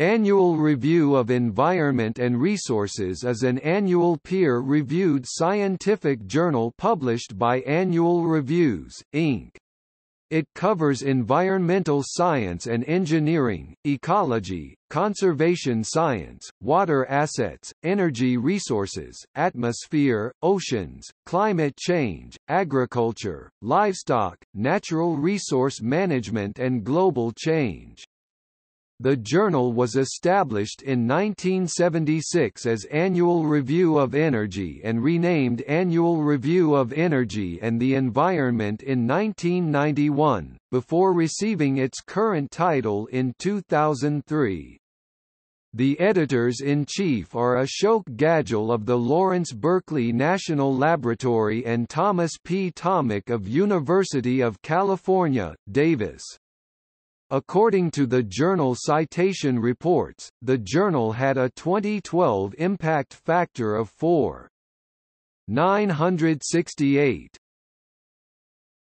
Annual Review of Environment and Resources is an annual peer-reviewed scientific journal published by Annual Reviews, Inc. It covers environmental science and engineering, ecology, conservation science, water assets, energy resources, atmosphere, oceans, climate change, agriculture, livestock, natural resource management and global change. The journal was established in 1976 as Annual Review of Energy and renamed Annual Review of Energy and the Environment in 1991, before receiving its current title in 2003. The editors-in-chief are Ashok Gadgil of the Lawrence Berkeley National Laboratory and Thomas P. Tomich of University of California, Davis. According to the journal Citation Reports, the journal had a 2012 impact factor of 4.968.